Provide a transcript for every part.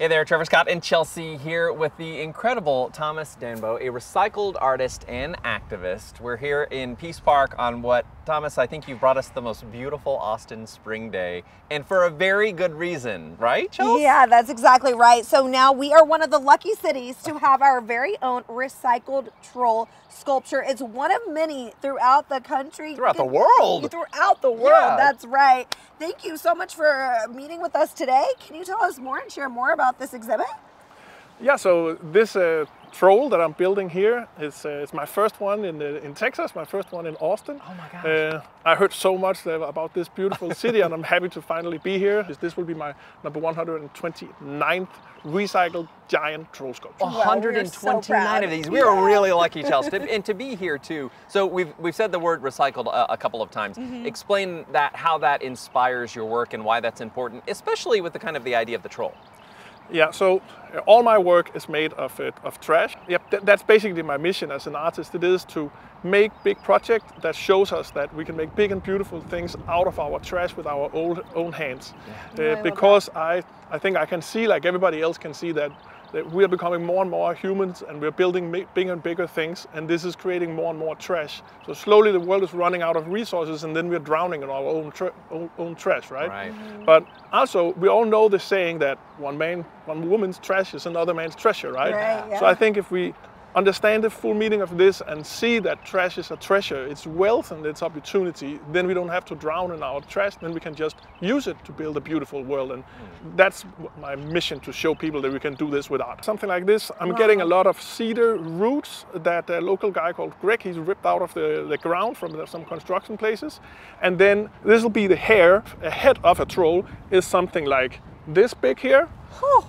Hey there, Trevor Scott and Chelsea here with the incredible Thomas Dambo, a recycled artist and activist. We're here in Pease Park on what, Thomas, I think you brought us the most beautiful Austin spring day, and for a very good reason, right, Chelsea? Yeah, that's exactly right. So now we are one of the lucky cities to have our very own recycled troll sculpture. It's one of many throughout the country. Throughout the world. Throughout the world, Yeah. that's right. Thank you so much for meeting with us today. Can you tell us more and share more about this exhibit? Yeah, so this uh, troll that I'm building here is uh, it's my first one in uh, in Texas, my first one in Austin. Oh my gosh. Uh, I heard so much about this beautiful city, and I'm happy to finally be here. This- This will be my number 129th recycled giant troll sculpture. Wow, we so 129 of these. We are really lucky, Chelsea, to- and to be here too. So we've we've said the word recycled a, a couple of times. Mm-hmm. Explain that, how that inspires your work, and why that's important, especially with the kind of the idea of the troll. Yeah, so all my work is made of of trash. Yep, th- that's basically my mission as an artist. It is to make big project that shows us that we can make big and beautiful things out of our trash with our old, own hands. I love Uh, because I I think I can see like everybody else can see that that we are becoming more and more humans and we're building bigger and bigger things and this is creating more and more trash. So slowly the world is running out of resources and then we're drowning in our own tra- own, own trash, right? Right. But also, we all know the saying that one man, one woman's trash is another man's treasure, right? Right, So. I think if we understand the full meaning of this and see that trash is a treasure, it's wealth and it's opportunity, then we don't have to drown in our trash, then we can just use it to build a beautiful world. And that's my mission to show people that we can do this with art. Something like this, I'm getting a lot of cedar roots that a local guy called Greg, he's ripped out of the, the ground from the- some construction places. And then this will be the hair, a head of a troll is something like this big here,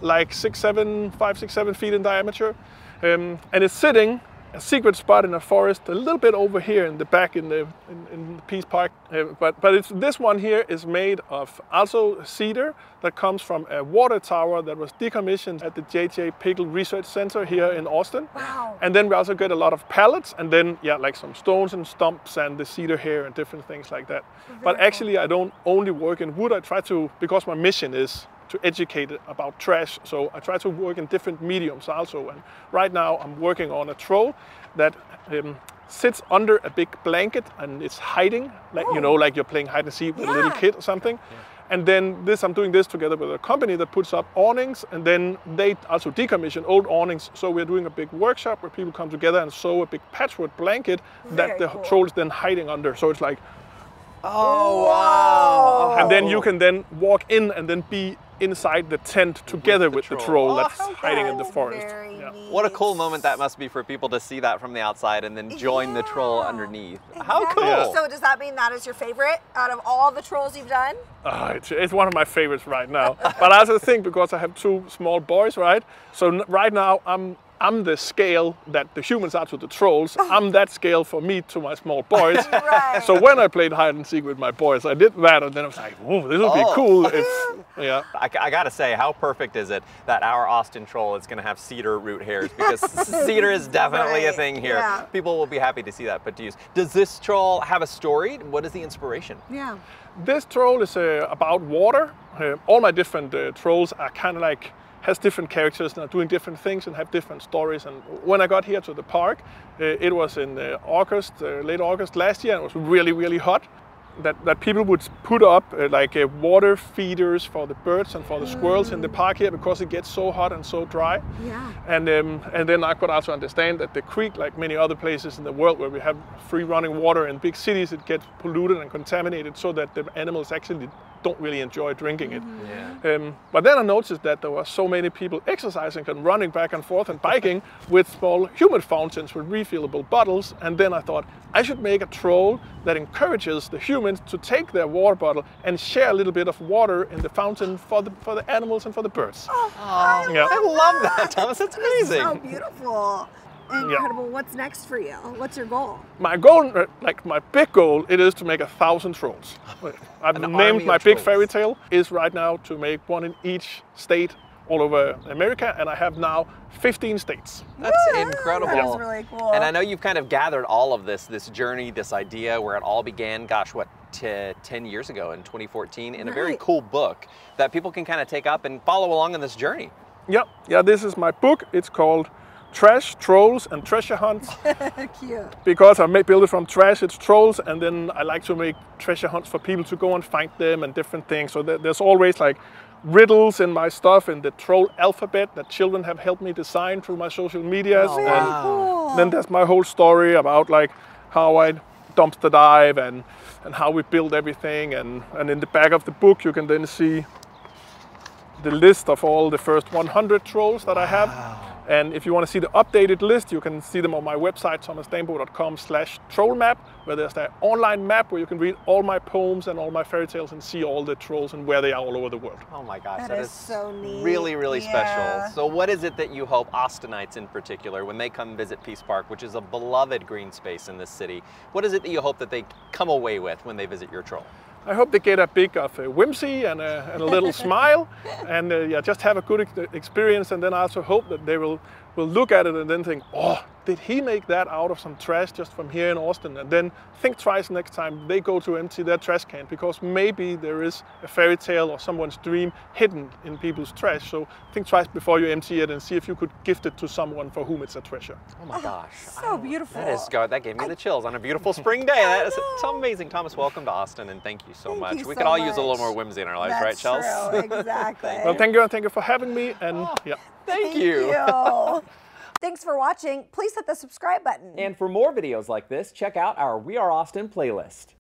like six, seven, five, six, seven feet in diameter. Um, and it's sitting a secret spot in a forest a little bit over here in the back in the in, in the Pease Park. Uh, but but it's this one here is made of also cedar that comes from a water tower that was decommissioned at the J.J. Pickle Research Center here in Austin. Wow. And then we also get a lot of pallets and then yeah like some stones and stumps and the cedar hair and different things like that. But actually I don't only work in wood. I try to because my mission is to educate about trash. So I try to work in different mediums also. And right now I'm working on a troll that um, sits under a big blanket and it's hiding, like you know, like you're playing hide and seek with a little kid or something. And then this, I'm doing this together with a company that puts up awnings, and then they also decommission old awnings. So we're doing a big workshop where people come together and sew a big patchwork blanket that the cool. troll is then hiding under. So it's like, Oh wow! and then you can then walk in and then be inside the tent together the with the troll. troll Oh, that's how hiding in the forest. Yeah. What a cool moment that must be for people to see that from the outside and then join the troll Yeah. underneath. How cool! So does that mean that is your favorite out of all the trolls you've done? Ah, it's, it's one of my favorites right now. but I also think because I have two small boys, right? So n- right now I'm I'm the scale that the humans are to the trolls. Oh. I'm that scale for me to my small boys. Right. So when I played hide and seek with my boys, I did that, and then I was like, "Whoa, this would be Oh. cool." If, yeah. I, I gotta say, how perfect is it that our Austin troll is gonna have cedar root hairs? Because cedar is definitely a thing here. yeah. People will be happy to see that put to use. Does this troll have a story? What is the inspiration? Yeah. This troll is uh, about water. Uh, all my different uh, trolls are kind of like has different characters and are doing different things and have different stories. And when I got here to the park, uh, it was in uh, August, uh, late August last year, and it was really, really hot. That, that people would put up uh, like uh, water feeders for the birds and for the squirrels in the park here because it gets so hot and so dry. Yeah. And um, and then I could also understand that the creek, like many other places in the world where we have free running water in big cities, it gets polluted and contaminated, so that the animals actually don't really enjoy drinking it. Yeah. Um, but then I noticed that there were so many people exercising and running back and forth and biking with small human fountains with refillable bottles. And then I thought I should make a troll that encourages the humans to take their water bottle and share a little bit of water in the fountain for the for the animals and for the birds. Oh, Yeah. I love that, Thomas. That's amazing. So beautiful. Incredible. What's next for you? What's your goal? My goal, uh, like my big goal, it is to make a thousand trolls. I've An named my big trolls. fairy tale is right now to make one in each state all over America, and I have now 15 states. That's Woo! incredible. That is really cool. And I know you've kind of gathered all of this, this journey, this idea where it all began, gosh, what, t- 10 years ago in 2014, in a very cool book that people can kind of take up and follow along in this journey. Yeah, yeah. This is my book. It's called Trash, Trolls, and Treasure Hunts. Cute. because I may build it from trash, it's trolls, and then I like to make treasure hunts for people to go and find them and different things. So there's always like riddles in my stuff in the troll alphabet that children have helped me design through my social medias. Oh, and wow. Cool. then there's my whole story about like how I dumpster dive and and how we build everything. And and in the back of the book you can then see the list of all the first 100 trolls that I have. And if you want to see the updated list, you can see them on my website, thomasdambo.com slash troll map, where there's that online map where you can read all my poems and all my fairy tales and see all the trolls and where they are all over the world. Oh my gosh, That that is is so neat. really, really Yeah. special. So, what is it that you hope Austinites in particular, when they come visit Pease Park, which is a beloved green space in this city, what is it that you hope that they come away with when they visit your troll? I hope they get a big of a whimsy and a, and a little smile, and uh, yeah, just have a good ex- experience. And then I also hope that they will will look at it and then think, oh, did he make that out of some trash just from here in Austin? And then think twice next time they go to empty their trash can because maybe there is a fairy tale or someone's dream hidden in people's trash. So think twice before you empty it and see if you could gift it to someone for whom it's a treasure. Oh my oh, gosh. so beautiful. That is God, that gave me the chills on a beautiful spring day. That is it's amazing. Thomas, welcome to Austin and thank you so Thank much. you we so could all use a little more whimsy in our lives, That's right, Chels? True. Exactly. Well, thank you and thank you for having me. And oh. yeah. Thank, Thank you. Thanks for watching. Please hit the subscribe button. And for more videos like this, check out our We Are Austin playlist.